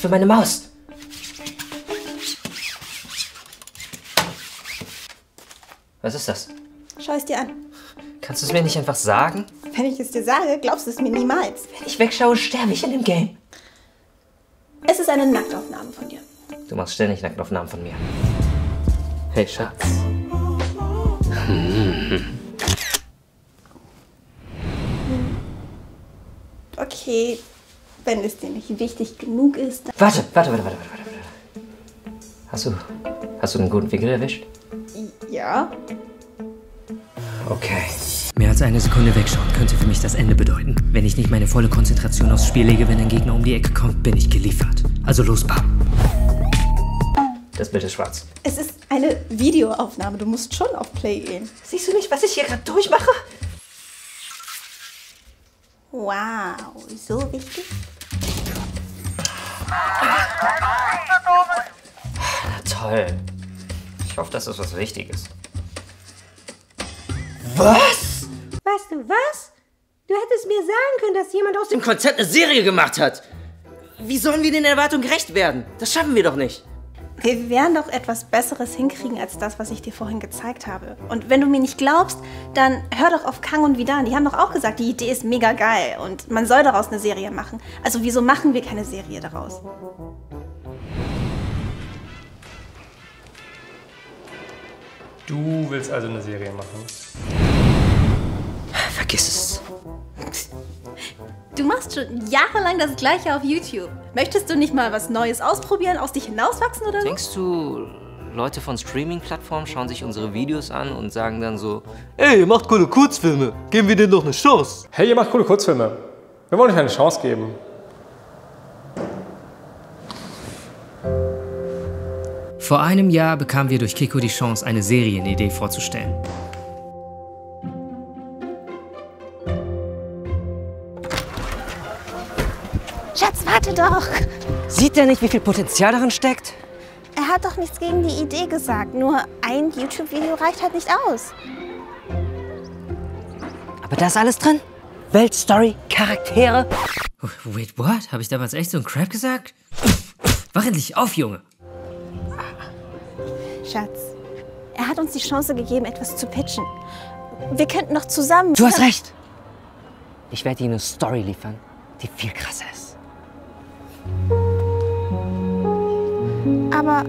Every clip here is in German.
Platz für meine Maus. Was ist das? Schau es dir an. Kannst du es mir nicht einfach sagen? Wenn ich es dir sage, glaubst du es mir niemals. Wenn ich wegschaue, sterbe ich in dem Game. Es ist eine Nacktaufnahme von dir. Du machst ständig Nacktaufnahmen von mir. Hey, Schatz. Okay, wenn es dir nicht wichtig genug ist, dann... Warte, warte, warte, warte, warte, warte. Hast du, hast du einen guten Winkel erwischt? Ja. Okay. Mehr als eine Sekunde wegschauen könnte für mich das Ende bedeuten. Wenn ich nicht meine volle Konzentration aufs Spiel lege, wenn ein Gegner um die Ecke kommt, bin ich geliefert. Also los, Pam. Das Bild ist schwarz. Es ist eine Videoaufnahme. Du musst schon auf Play gehen. Siehst du nicht, was ich hier gerade durchmache? Wow, so wichtig? Na toll. Ich hoffe, das ist was Wichtiges. Was? Weißt du was? Du hättest mir sagen können, dass jemand aus dem Im Konzept eine Serie gemacht hat. Wie sollen wir den Erwartungen gerecht werden? Das schaffen wir doch nicht. Wir werden doch etwas Besseres hinkriegen als das, was ich dir vorhin gezeigt habe. Und wenn du mir nicht glaubst, dann hör doch auf Kang und Vidan. Die haben doch auch gesagt, die Idee ist mega geil und man soll daraus eine Serie machen. Also wieso machen wir keine Serie daraus? Du willst also eine Serie machen? Vergiss es. Du machst schon jahrelang das gleiche auf YouTube. Möchtest du nicht mal was Neues ausprobieren, aus dich hinauswachsen oder so? Denkst du, Leute von Streaming-Plattformen schauen sich unsere Videos an und sagen dann so, ey, ihr macht coole Kurzfilme, geben wir denen doch eine Chance. Hey, ihr macht coole Kurzfilme. Wir wollen euch eine Chance geben. Vor einem Jahr bekamen wir durch Kiko die Chance, eine Serienidee vorzustellen. Warte doch! Sieht er nicht, wie viel Potenzial darin steckt? Er hat doch nichts gegen die Idee gesagt. Nur ein YouTube-Video reicht halt nicht aus. Aber da ist alles drin. Weltstory, Charaktere. Wait, what? Habe ich damals echt so einen Crap gesagt? Wach endlich auf, Junge. Schatz, er hat uns die Chance gegeben, etwas zu pitchen. Wir könnten doch zusammen. Du hast recht. Ich werde Ihnen eine Story liefern, die viel krasser ist. 阿爸。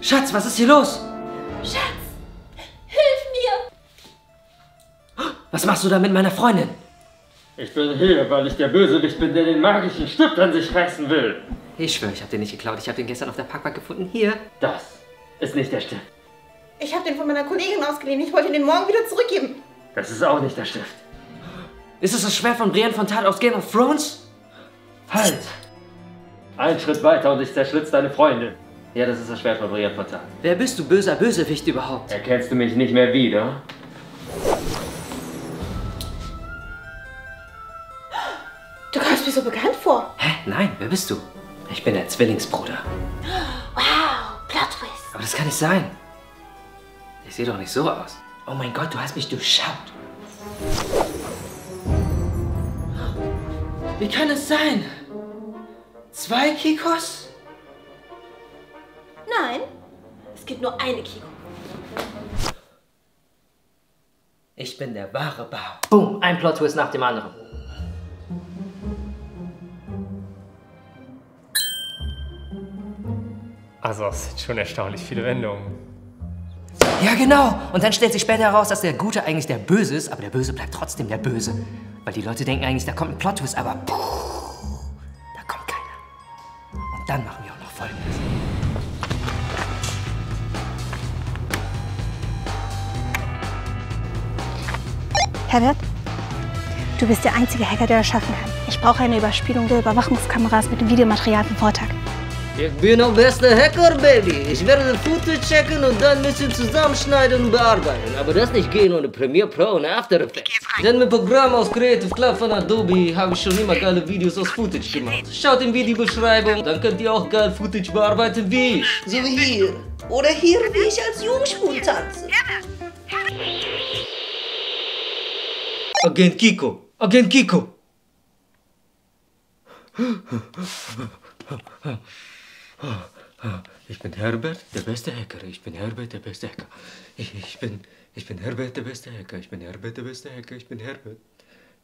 Schatz, was ist hier los? Schatz, hilf mir! Was machst du da mit meiner Freundin? Ich bin hier, weil ich der Bösewicht bin, der den magischen Stift an sich reißen will. Ich schwöre, ich habe den nicht geklaut. Ich habe den gestern auf der Parkbank gefunden. Hier. Das ist nicht der Stift. Ich habe den von meiner Kollegin ausgeliehen. Ich wollte ihn morgen wieder zurückgeben. Das ist auch nicht der Stift. Ist es das Schwert von Brienne von Tat aus Game of Thrones? Halt! Ein Schritt weiter und ich zerschlitz deine Freundin. Ja, das ist das Schwert von Brienne von Tat. Wer bist du, böser Bösewicht überhaupt? Erkennst du mich nicht mehr wieder? Du kommst mir so bekannt vor. Hä? Nein, wer bist du? Ich bin der Zwillingsbruder. Aber das kann nicht sein. Ich sehe doch nicht so aus. Oh mein Gott, du hast mich durchschaut. Wie kann es sein? Zwei Kikos? Nein, es gibt nur eine Kiko. Ich bin der wahre Bau. Boom, ein Plot-Twist nach dem anderen. Also, es sind schon erstaunlich viele Wendungen. Ja, genau. Und dann stellt sich später heraus, dass der Gute eigentlich der Böse ist, aber der Böse bleibt trotzdem der Böse. Weil die Leute denken eigentlich, da kommt ein Plot-Twist, aber puh, da kommt keiner. Und dann machen wir uns folgendes. Herbert, du bist der einzige Hacker, der das schaffen kann. Ich brauche eine Überspielung der Überwachungskameras mit dem Videomaterial vom Vortag. Ich bin der beste Hacker, Baby. Ich werde das Footage checken und dann ein bisschen zusammenschneiden und bearbeiten. Aber das nicht gehen ohne Premiere Pro und After Effects. Denn mit Programm aus Creative Club von Adobe habe ich schon immer geile Videos aus Footage gemacht. Schaut in Videobeschreibung, dann könnt ihr auch geil Footage bearbeiten wie ich. So wie hier. Oder hier, wie ich als Jungspund tanze. Agent Kiko. Agent Kiko. Ich bin Herbert, der beste Hacker. Ich bin Herbert, der beste Hacker. Ich, ich bin, ich bin Herbert, der beste Hacker. Ich bin Herbert, der beste Hacker. Ich bin Herbert.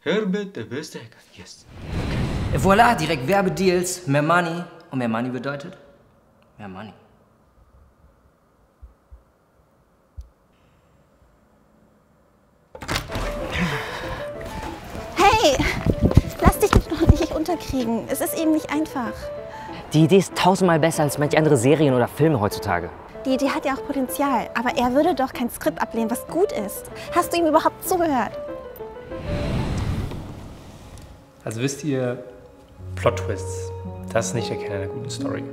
Herbert, der beste Hacker. Yes. Et voilà, direkt Werbedeals, mehr Money. Und mehr Money bedeutet mehr Money. Hey, lass dich doch nicht unterkriegen. Es ist eben nicht einfach. Die Idee ist tausendmal besser als manche andere Serien oder Filme heutzutage. Die Idee hat ja auch Potenzial, aber er würde doch kein Skript ablehnen, was gut ist. Hast du ihm überhaupt zugehört? Also wisst ihr, Plot-Twists, das ist nicht der Kern einer guten Story.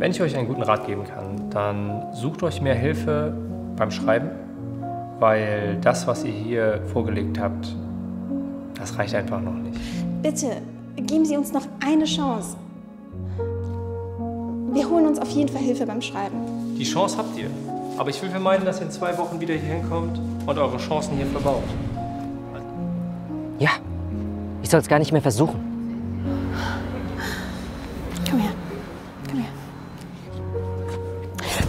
Wenn ich euch einen guten Rat geben kann, dann sucht euch mehr Hilfe beim Schreiben, weil das, was ihr hier vorgelegt habt, das reicht einfach noch nicht. Bitte, geben Sie uns noch eine Chance. Wir holen uns auf jeden Fall Hilfe beim Schreiben. Die Chance habt ihr, aber ich will vermeiden, dass ihr in zwei Wochen wieder hier hinkommt und eure Chancen hier verbaut. Ja, ich soll es gar nicht mehr versuchen. Komm her. Komm her.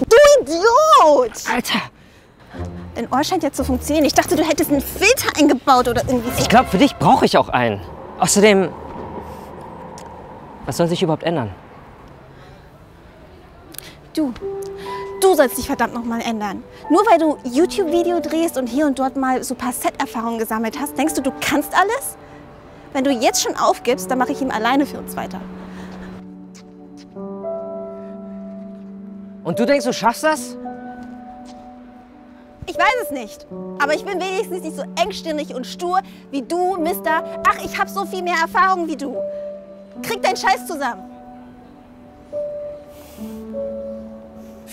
Du Idiot! Alter! Dein Ohr scheint ja zu funktionieren. Ich dachte, du hättest einen Filter eingebaut oder irgendwie so. Ich glaube, für dich brauche ich auch einen. Außerdem, was soll sich überhaupt ändern? Du. Du sollst dich verdammt nochmal ändern. Nur weil du YouTube-Video drehst und hier und dort mal so ein paar Set-Erfahrungen gesammelt hast, denkst du, du kannst alles? Wenn du jetzt schon aufgibst, dann mache ich ihm alleine für uns weiter. Und du denkst, du schaffst das? Ich weiß es nicht. Aber ich bin wenigstens nicht so engstirnig und stur wie du, Mister. Ach, ich habe so viel mehr Erfahrung wie du. Krieg deinen Scheiß zusammen.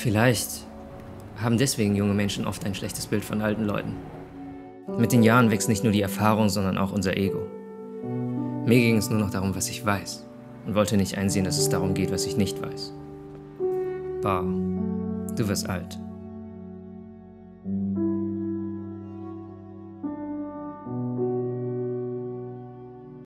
Vielleicht haben deswegen junge Menschen oft ein schlechtes Bild von alten Leuten. Mit den Jahren wächst nicht nur die Erfahrung, sondern auch unser Ego. Mir ging es nur noch darum, was ich weiß und wollte nicht einsehen, dass es darum geht, was ich nicht weiß. Bar, du wirst alt.